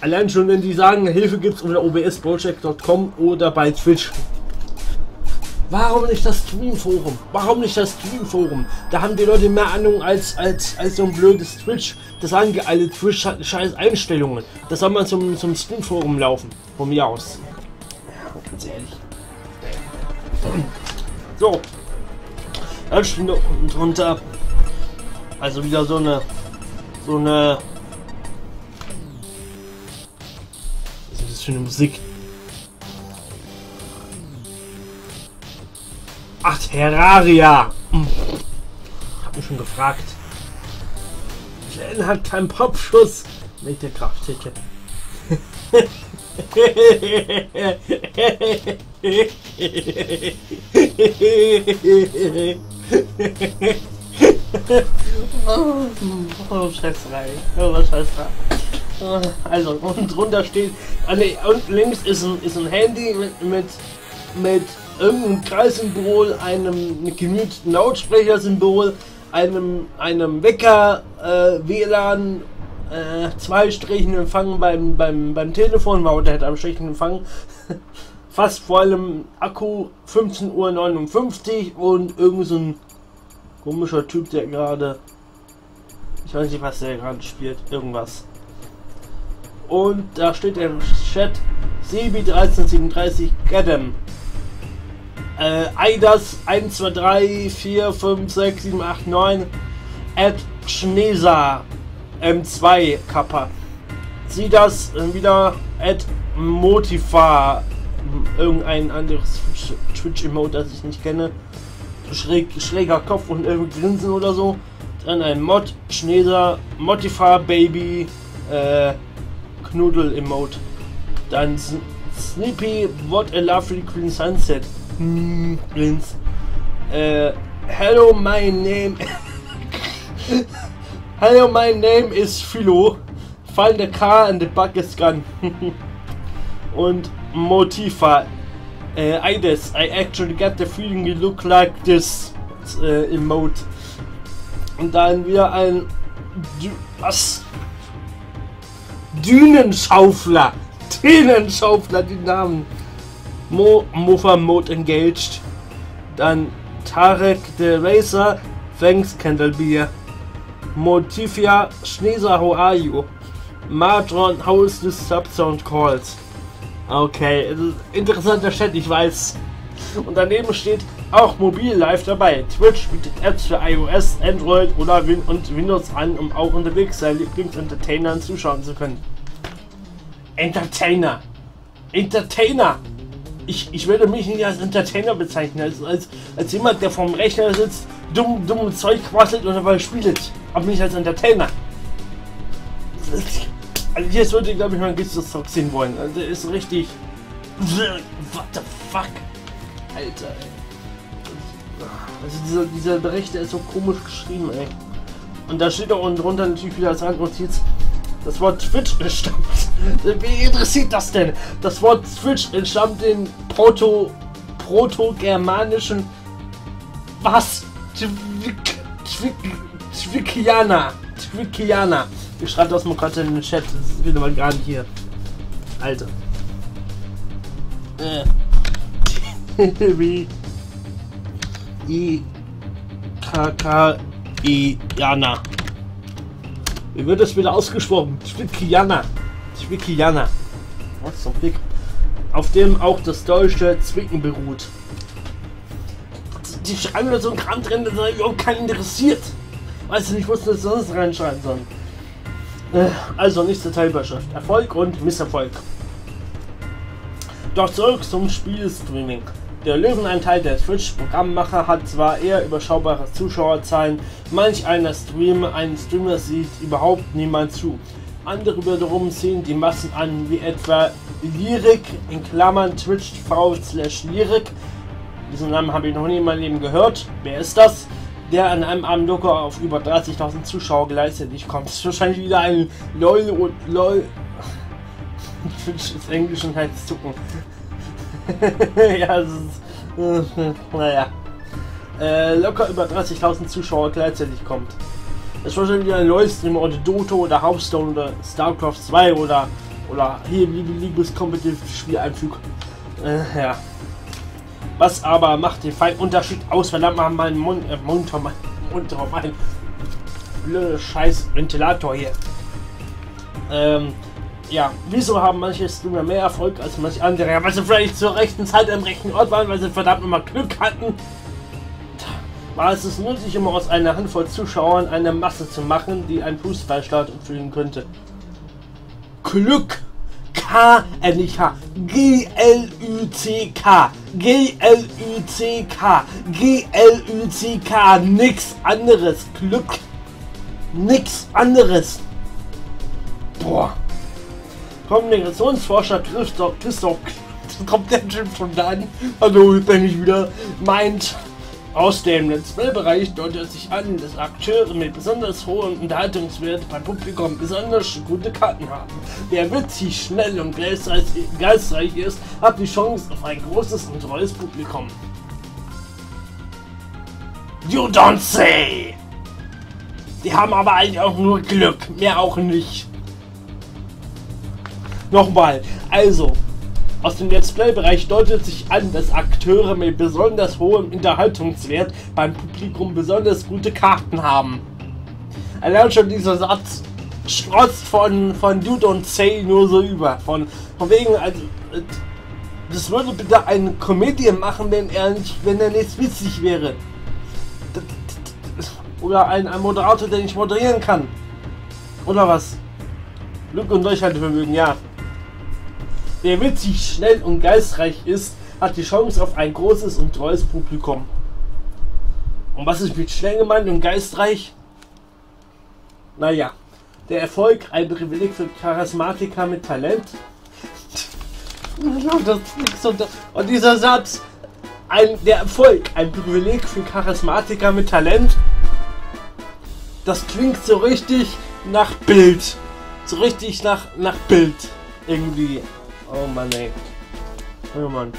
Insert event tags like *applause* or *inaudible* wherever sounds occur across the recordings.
Allein schon, wenn die sagen, Hilfe gibt's unter obsproject.com oder bei Twitch. Warum nicht das Streamforum? Warum nicht das Streamforum? Da haben die Leute mehr Ahnung als, als, als so ein blödes Twitch. Das sagen die alle, Twitch scheiß Einstellungen. Das soll man zum, zum Streamforum laufen. Von mir aus. Ganz ehrlich. So. Dann steht da unten drunter. Also wieder so eine. So eine. Was eine Musik? Ach, Terraria! Hm. Hab mich schon gefragt. Jen hat keinen Popschuss mit der Krafthecke. *laughs* oh, Scheißerei. Oh, Scheißerei. Also, unten drunter steht, ah, nee, unten links ist ein, ist ein Handy mit, mit, mit irgendeinem Kreissymbol, einem gemüteten Lautsprechersymbol, einem, einem Wecker, äh, WLAN, äh, zwei Strichen Empfang beim, beim, beim Telefon, war der hat am schlechten Empfang. *laughs* Fast vor allem Akku 15.59 Uhr und irgend so ein komischer Typ, der gerade. Ich weiß nicht, was der gerade spielt. Irgendwas. Und da steht im Chat Sebi1337 Gadam. Äh, Eidas 1, 2, 3, 4, 5, 6, 7, 8, 9 at Schnesa M2 Kappa. Sieh das äh, wieder at Motifa. Irgendein anderes Twitch-Emote, das ich nicht kenne. Schräg, schräger Kopf und irgendwie Grinsen oder so. Dann ein Mod, Schneser, Motifa Baby, äh, Knuddel Emote. Dann Snippy, What a Lovely Green Sunset. Grins. Äh, hello, my name. *laughs* hello, my name is Philo. Find the car and the bug is gone. *laughs* und Motifa. Uh, Ides, I actually get the feeling you look like this uh, emote. Und dann wieder ein was? Dünenschaufler. Dünenschaufler, die Namen. Mo Mofa Mode engaged. Dann Tarek the Racer. Thanks Candlebeer. Motifia you? Matron, how is this sub-sound called? Okay, interessanter Chat, ich weiß. Und daneben steht auch mobil live dabei. Twitch bietet Apps für iOS, Android oder Win und Windows an, um auch unterwegs seinen Lieblingsentertainern zuschauen zu können. Entertainer. Entertainer. Ich, ich würde mich nicht als Entertainer bezeichnen, als, als, als jemand, der vorm Rechner sitzt, dumm, dumm Zeug quasselt und dabei spielt. Aber nicht als Entertainer. Also jetzt würde ich glaube ich mal Gizos Talk sehen wollen. Also der ist richtig. What the fuck? Alter, ey. Also dieser, dieser Bericht, der ist so komisch geschrieben, ey. Und da steht auch unten drunter natürlich wieder als Randnotiz. Das Wort Twitch entstammt. *laughs* Wie interessiert das denn? Das Wort Twitch entstammt den Proto. Proto-germanischen. Was? Twickiana. Twickiana. Ich schreibe das mal gerade in den Chat. Das ist wieder mal gar nicht hier. Alter. Äh. *laughs* Wie. I. K. K. I. Jana. Wie wird das wieder ausgesprochen? Twickiana. Twickiana. Was zum Blick. Auf dem auch das deutsche Zwicken beruht. Die schreiben da so ein Kram drin, das überhaupt keinen interessiert. Weiß ich nicht, was das sonst reinschreiben sollen. Äh, also nächste Teilüberschrift. Erfolg und Misserfolg. Doch zurück zum Spielstreaming. Der Löwenanteil der Twitch-Programmmacher hat zwar eher überschaubare Zuschauerzahlen, manch einer Stream, einen Streamer sieht überhaupt niemand zu. Andere wiederum sehen die Massen an, wie etwa Lyrik in Klammern Twitch TV slash Lyrik. Diesen Namen habe ich noch nie in meinem Leben gehört. Wer ist das? der an einem Abend locker auf über 30.000 Zuschauer gleichzeitig kommt. Das ist wahrscheinlich wieder ein LOL und LOL. *laughs* Twitch ist Englisch und heißt Zucken. *laughs* ja, es ist. Äh, naja. Äh, locker über 30.000 Zuschauer gleichzeitig kommt. Das ist wahrscheinlich wieder ein LOL-Streamer oder Doto oder Hearthstone oder StarCraft 2 oder Oder hier Liebes Competitive Spieleinfüg. Äh, ja. Was aber macht den feinen Unterschied aus, verdammt mal meinen Mund, äh, Mund, mein Mund, mein blöde Scheiß Ventilator hier. Ähm, ja, wieso haben manche Streamer mehr Erfolg als manche andere? Weil sie vielleicht zur rechten Zeit am rechten Ort waren, weil sie verdammt nochmal Glück hatten. War es nötig, immer aus einer Handvoll Zuschauern eine Masse zu machen, die ein Fußballstadion füllen könnte. Glück! K, äh nicht K, G-L-U-C-K, G-L-U-C-K, G-L-U-C-K, nix anderes, Glück, nix anderes. Boah. Kommunikationsforscher Christoph, Christoph, *laughs* kommt der Typ schon dann, hallo, bin ich wieder, meint, aus dem Let's Play-Bereich deutet sich an, dass Akteure mit besonders hohem Unterhaltungswert beim Publikum besonders gute Karten haben. Wer witzig, schnell und geistreich ist, hat die Chance auf ein großes und treues Publikum. You don't say! Die haben aber eigentlich auch nur Glück, mehr auch nicht. Nochmal, also, aus dem Let's Play-Bereich deutet sich an, dass Akteure mit besonders hohem Unterhaltungswert beim Publikum besonders gute Karten haben. Allein schon dieser Satz strotzt von, von You Don't Say nur so über. Von, von wegen, also, das würde bitte ein Comedian machen, wenn er nicht, wenn er nicht witzig wäre. Oder ein, ein Moderator, der nicht moderieren kann. Oder was? Glück und Durchhaltevermögen, ja. Wer witzig, schnell und geistreich ist, hat die Chance auf ein großes und treues Publikum. Und was ist mit schnell gemeint und geistreich? Naja, der Erfolg ein Privileg für Charismatiker mit Talent. *laughs* und dieser Satz, ein, der Erfolg ein Privileg für Charismatiker mit Talent, das klingt so richtig nach Bild. So richtig nach, nach Bild irgendwie. Oh Mann, ey. Oh Mann.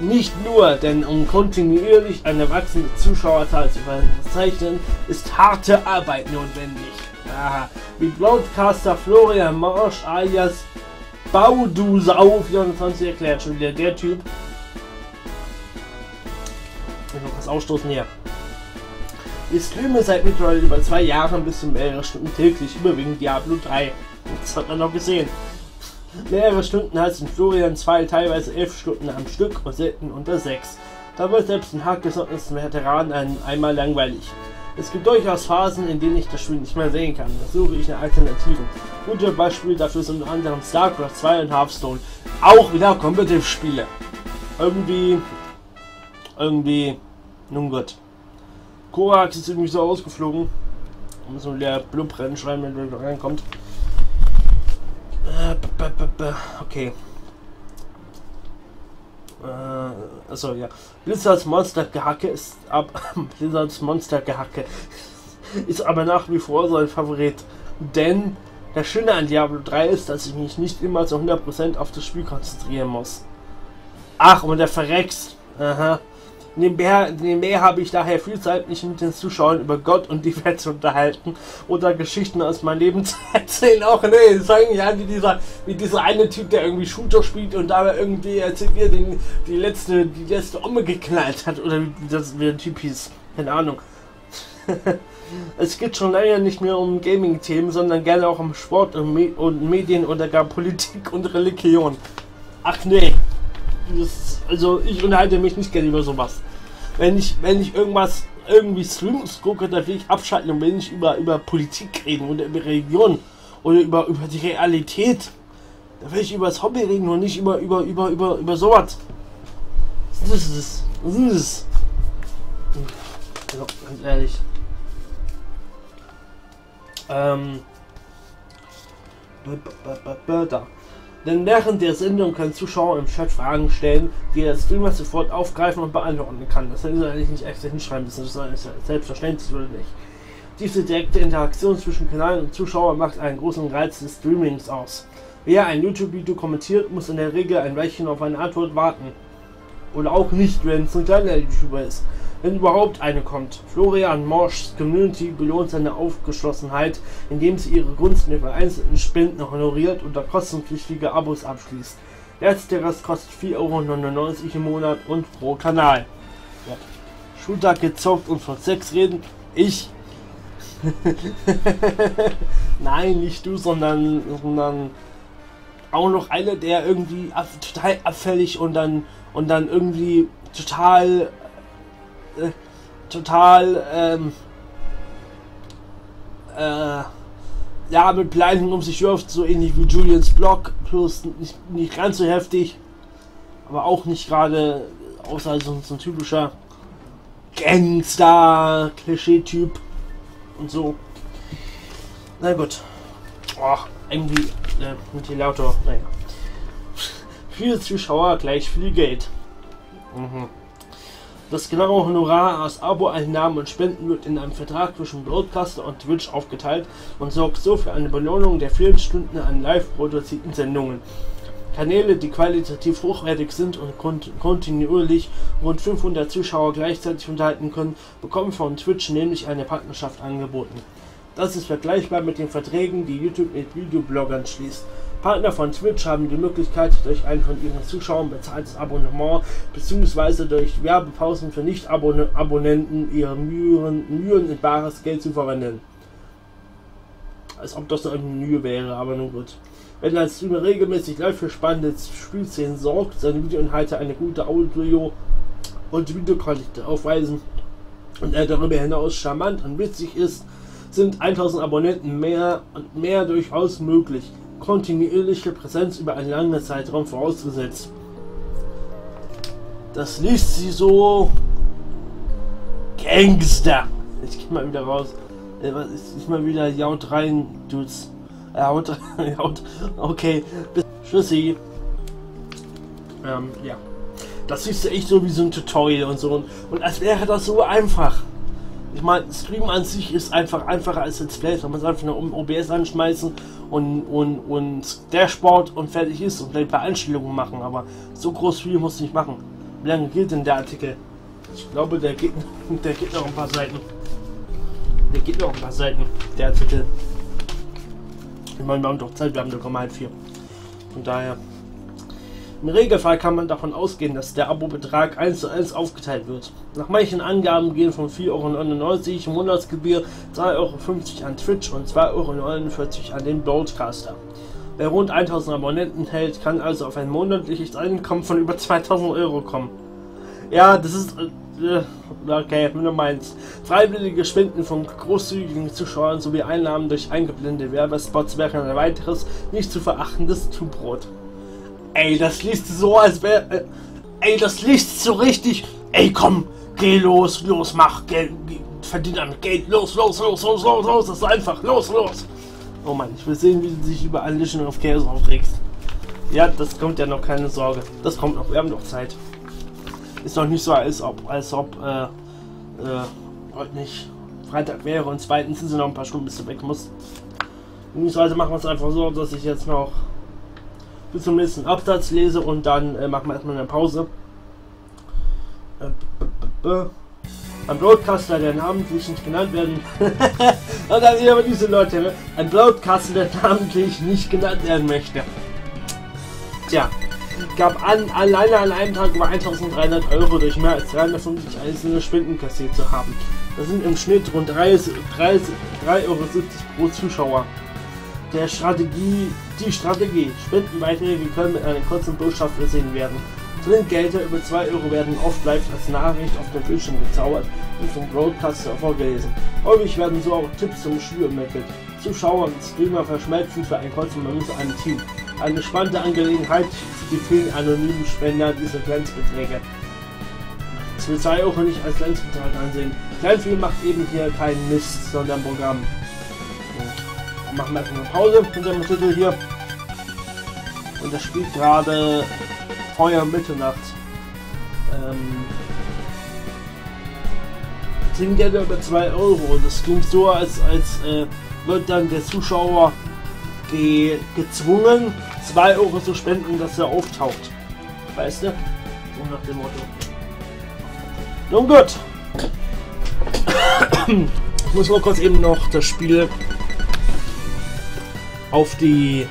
Nicht nur, denn um kontinuierlich eine wachsende Zuschauerzahl zu verzeichnen, ist harte Arbeit notwendig. Aha. Wie Broadcaster Florian Marsch alias Baudusau 24 erklärt schon wieder der Typ. Ich noch was ausstoßen hier. Ich streame seit mittlerweile über zwei Jahren bis zu mehrere Stunden täglich, überwiegend Diablo 3. Das hat man noch gesehen. Mehrere Stunden heißt in Florian zwei, teilweise elf Stunden am Stück und selten unter sechs. Da wird selbst ein hartgesottensten Veteran ein, einmal langweilig. Es gibt durchaus Phasen, in denen ich das Spiel nicht mehr sehen kann. Da suche ich eine Alternative. Gute Beispiele dafür sind unter anderem StarCraft 2 und Hearthstone. Auch wieder Competitive-Spiele. Irgendwie. Irgendwie. Nun gut. Korax ist irgendwie so ausgeflogen. Muss nur der Blub schreiben, wenn er reinkommt. Okay. Äh, also ja. Blizzards Monster Gehacke ist ab *laughs* Blizzards Monster Gehacke *laughs* ist aber nach wie vor sein Favorit. Denn das Schöne an Diablo 3 ist, dass ich mich nicht immer zu 100% auf das Spiel konzentrieren muss. Ach, und der verreckst. Aha. Nebenbei, nebenbei habe ich daher viel Zeit, mich mit den Zuschauern über Gott und die Welt zu unterhalten oder Geschichten aus meinem Leben *laughs* zu erzählen. Auch nee, das fangen ja wie dieser, wie dieser eine Typ, der irgendwie Shooter spielt und dabei irgendwie erzählt, wie er den, die letzte, die letzte Omme geknallt hat oder wie, das, wie der Typ hieß. Keine Ahnung. *laughs* es geht schon lange nicht mehr um Gaming-Themen, sondern gerne auch um Sport und, Me und Medien oder gar Politik und Religion. Ach nee. Das, also ich unterhalte mich nicht gerne über sowas. Wenn ich, wenn ich irgendwas irgendwie Streams gucke, dann will ich abschalten und will nicht über, über Politik reden oder über Religion oder über, über die Realität. Da will ich über das Hobby reden und nicht über, über, über, über, über sowas. Das ist es. Das ist es. Ja, ganz ehrlich. Ähm. Da. Denn während der Sendung kann Zuschauer im Chat Fragen stellen, die der Streamer sofort aufgreifen und beantworten kann. Das hätte eigentlich nicht extra hinschreiben müssen, das ist selbstverständlich oder nicht. Diese direkte Interaktion zwischen Kanal und Zuschauer macht einen großen Reiz des Streamings aus. Wer ein YouTube-Video kommentiert, muss in der Regel ein Weilchen auf eine Antwort warten. Oder auch nicht, wenn es ein kleiner YouTuber ist. Wenn überhaupt eine kommt. Florian Morschs Community belohnt seine Aufgeschlossenheit, indem sie ihre Gunst mit vereinzelten Spenden honoriert und kostenpflichtige Abos abschließt. Letzter Rest kostet 4,99 Euro im Monat und pro Kanal. Ja. Schultag gezockt und von Sex reden. Ich. *laughs* Nein, nicht du, sondern, sondern auch noch einer, der irgendwie total abfällig und dann und dann irgendwie total äh, total ähm, äh, ja mit Pleiten um sich wirft, so ähnlich wie Julians Blog, plus nicht, nicht ganz so heftig, aber auch nicht gerade außer so, so ein typischer Gangster-Klischee-Typ und so. Na gut. Oh, irgendwie äh, Ventilator, naja. *laughs* Viele Zuschauer gleich viel Geld. Mhm. Das genaue Honorar aus Abo-Einnahmen und Spenden wird in einem Vertrag zwischen Broadcaster und Twitch aufgeteilt und sorgt so für eine Belohnung der vielen Stunden an live produzierten Sendungen. Kanäle, die qualitativ hochwertig sind und kont kontinuierlich rund 500 Zuschauer gleichzeitig unterhalten können, bekommen von Twitch nämlich eine Partnerschaft angeboten. Das ist vergleichbar mit den Verträgen, die YouTube mit Videobloggern schließt. Partner von Twitch haben die Möglichkeit, durch ein von ihren Zuschauern bezahltes Abonnement bzw. durch Werbepausen für Nicht-Abonnenten ihre Mühen, Mühen in bares Geld zu verwenden. Als ob das eine Mühe wäre, aber nun gut. Wenn ein Streamer regelmäßig live für spannende Spielszenen sorgt, seine Videoinhalte eine gute Audio- und Videoqualität aufweisen und er darüber hinaus charmant und witzig ist, sind 1000 Abonnenten mehr und mehr durchaus möglich. Kontinuierliche Präsenz über einen langen Zeitraum vorausgesetzt. Das liest sie so. Gangster. Ich geh mal wieder raus. Äh, ich mal wieder Jaut rein, Dudes. Jaut, *laughs* Jaut. Okay. Bis Tschüssi. Ähm, ja. Das siehst du echt so wie so ein Tutorial und so. Und als wäre das so einfach. Ich meine, Stream an sich ist einfach einfacher als Let's Play. Man muss einfach nur um OBS anschmeißen und, und, und Dashboard und fertig ist und ein paar Einstellungen machen. Aber so groß viel muss ich nicht machen. Wie lange geht denn der Artikel? Ich glaube, der geht, *laughs* der geht noch ein paar Seiten. Der geht noch ein paar Seiten, der Artikel. Ich meine, wir haben doch Zeit, wir haben doch halb vier. Von daher. Im Regelfall kann man davon ausgehen, dass der Abobetrag 1 zu 1 aufgeteilt wird. Nach manchen Angaben gehen von 4,99 Euro Monatsgebühr 3,50 Euro an Twitch und 2,49 Euro an den Broadcaster. Wer rund 1000 Abonnenten hält, kann also auf ein monatliches Einkommen von über 2000 Euro kommen. Ja, das ist. Äh, okay, wenn du meinst. Freiwillige Spenden von großzügigen Zuschauern sowie Einnahmen durch eingeblendete Werbespots wären ein weiteres, nicht zu verachtendes Zubrot. Ey, das liest so, als wäre. Äh, ey, das liest so richtig. Ey, komm, geh los, los, mach Geld, verdien damit Geld, los, los, los, los, los, los, das ist einfach, los, los. Oh Mann, ich will sehen, wie du dich über Unleashing of Chaos aufregst. Ja, das kommt ja noch, keine Sorge. Das kommt noch, wir haben noch Zeit. Ist noch nicht so, als ob, als ob, äh, äh, heute nicht Freitag wäre und zweitens sind noch ein paar Stunden, bis du weg musst. Beziehungsweise machen wir es einfach so, dass ich jetzt noch bis zum nächsten Absatz lese und dann äh, machen wir erstmal eine Pause. Äh, ein Broadcaster, der namentlich nicht genannt werden. *laughs* und dann sind aber diese Leute, ne? Ein Broadcaster, der namentlich nicht genannt werden möchte. Tja, gab an, alleine an einem Tag über 1300 Euro durch mehr als 350 einzelne Spenden kassiert zu haben. Das sind im Schnitt rund 3,70 Euro pro Zuschauer der Strategie, die Strategie. Spendenbeiträge können mit einer kurzen Botschaft versehen werden. Trinkgelder über 2 Euro werden oft live als Nachricht auf dem Bildschirm gezaubert und vom Broadcaster vorgelesen. Häufig werden so auch Tipps zum Spiel ermittelt. Zuschauer und Streamer verschmelzen für einen kurzen Moment zu einem Team. Eine spannende Angelegenheit für die vielen anonymen Spender dieser Grenzbeträge. Das will 2 Euro nicht als Grenzbetrag ansehen. Kleinvieh macht eben hier keinen Mist, sondern Programm machen wir eine Pause hinter dem Titel hier. Und das spielt gerade Feuer Mitternacht. Ähm, Trinkgeld über 2 Euro. Das klingt so, als, als äh, wird dann der Zuschauer ge gezwungen, 2 Euro zu spenden, dass er auftaucht. Weißt du? So nach dem Motto. Nun gut. *coughs* Ich muss nur kurz eben noch das Spiel auf die